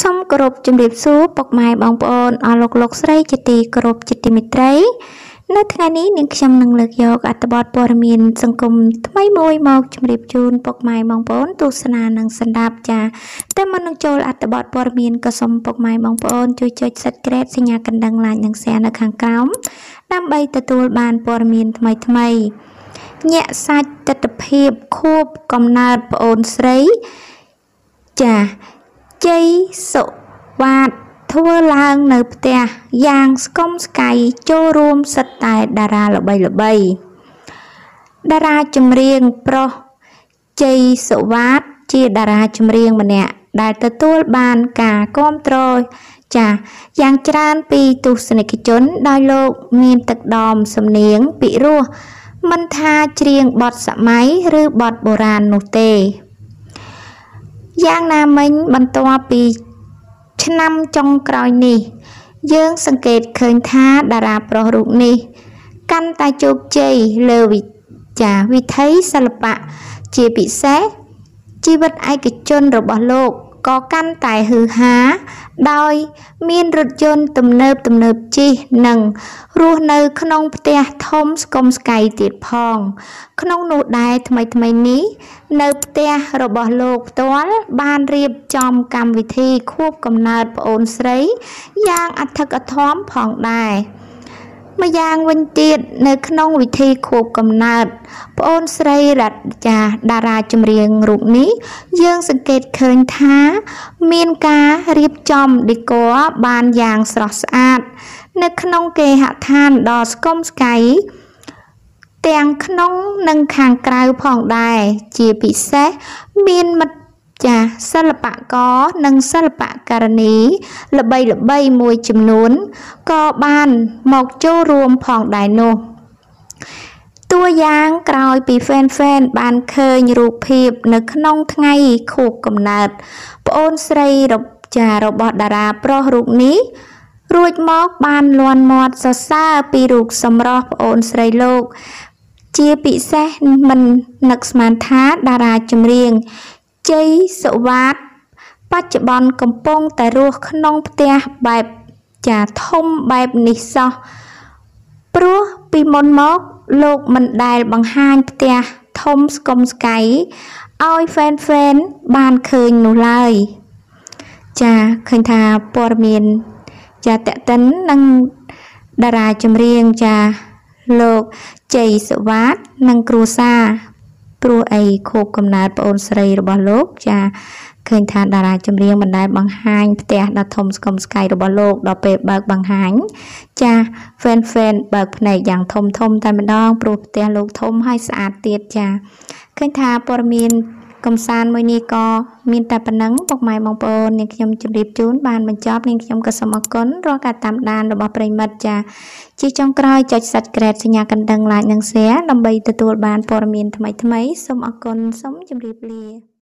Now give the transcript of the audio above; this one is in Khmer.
សូមគោរពជំរាបសួរពុកម៉ែបងប្អូនអស់លោកលោកស្រីជាទីគោរពជាទីមេត្រី នៅថ្ងៃនេះនាងខ្ញុំនឹងលើកយកអត្ថបទព័ត៌មាន សង្គមថ្មីមួយមកជម្រាបជូនពុកម៉ែបងប្អូនទស្សនានិងស្ដាប់ចាតែមុននឹងចូលអត្ថបទព័ត៌មានក៏សូមពុកម៉ែបងប្អូនជួយចុច Subscribe សញ្ញាកណ្ដឹង Like និង Share នៅខាងក្រោមដើម្បីទទួលបានព័ត៌មានថ្មីថ្មីញាក់សាច់ទស្សនភាពខួបកំណើតប្អូនស្រីចា ជ័យសុវ៉ាតធ្វើឡើងនៅផ្ទះយ៉ាងស្គមស្កៃចូលរួមសិតតែតារាល្បីល្បីតារាចម្រៀងប្រុសជ័យសុវ៉ាតជាតារាចម្រៀងម្នាក់ដែលទទួលបានការគ្រប់គ្រងចាយ៉ាងច្រើនពីទស្សនិកជនដោយលោកមានទឹកដមសំនៀងពិរោះមិនថាច្រៀងបទសម័យឬបទបុរាណនោះទេ យ៉ាងណាមិញបន្ទាប់ពីឆ្នាំចុងក្រោយនេះ យើងសង្កេតឃើញថាតារាប្រុសរូបនេះ កាន់តែជោគជ័យលើវិចាវិថីសិល្បៈជាពិសេសជីវិតឯកជនរបស់លោក ក៏កាន់តែฮืអហា ដោយ មានរថយន្តទំនើបទំនើបជិះនិងរស់នៅ ក្នុងផ្ទះធំស្កុំស្កៃទៀតផង ក្នុងនោះដែរថ្មីថ្មីនេះ នៅផ្ទះរបស់លោកផ្ទាល់បានរៀបចំកម្មវិធីខួបកំណើតប្អូនស្រី យ៉ាងអធិកអធមផងដែរ ម្យ៉ាងវិញទៀតនៅក្នុងវិធីខួបកំណើតប្អូនស្រីរតចាតារាចម្រៀងរូបនេះ យើងសង្កេតឃើញថា មានការរៀបចំដេក័របានយ៉ាងស្រស់ស្អាត នៅក្នុងគេហដ្ឋានដ៏ស្គមស្កៃទាំងក្នុងនិងខាងក្រៅផងដែរជាពិសេសមានមិត្ត ចាសិល្បករនិងសិល្បករនីល្បីល្បីមួយចំនួនក៏បានមកចូលរួមផងដែរនោះតួយ៉ាងក្រោយពី fan fan បានឃើញរូបភាពនៅក្នុងថ្ងៃខួបកំណើតប្អូនស្រីរចារបស់តារាប្រុសរូបនេះរួចមកបានលន់មាត់សរសើរពីរូបសម្រស់ប្អូនស្រីលោក ជាពិសេសមិននឹកស្មានថាតារាចម្រៀង ជ័យសុវ៉ាតបច្ចុប្បន្នកំពុងតែរស់ក្នុងផ្ទះបែបចាធំបែបនេះសោះព្រោះពីមុនមកលោកមិនដែលបង្ហាញផ្ទះធំស្គមស្កៃឲ្យហ្វេនហ្វេនបានឃើញនោះឡើយចាឃើញថាព័ត៌មាន ចាតតិននិងតារាចម្រៀងចាលោកជ័យសវ៉ាតនិងគ្រួសារ ព្រោះអីខូបកំណើតប្អូនស្រីរបស់លោក ចាឃើញថាតារាចម្រៀងមិនដែលបង្ហាញផ្ទះដ៏ធំស្គមស្កៃរបស់លោកដល់ពេលបើកបង្ហាញ ចា fan fan បើកភ្នែកយ៉ាងធំធំតែម្ដងព្រោះផ្ទះលោកធំហើយស្អាតទៀតចាឃើញថាព័ត៌មាន កំសាន្តមួយនេះក៏មានតែប៉ុណ្ណឹងពុកម៉ែបងប្អូននាងខ្ញុំជម្រាបជូនបានបញ្ចប់នាងខ្ញុំក៏សូមអរគុណរាល់ការតាមដានរបស់ប្រិមិត្តចាជាចុងក្រោយចុច Subscribe សញ្ញាកណ្ដឹង Like និង Share ដើម្បីទទួលបានព័ត៌មានថ្មីៗសូមអរគុណសូមជម្រាបលា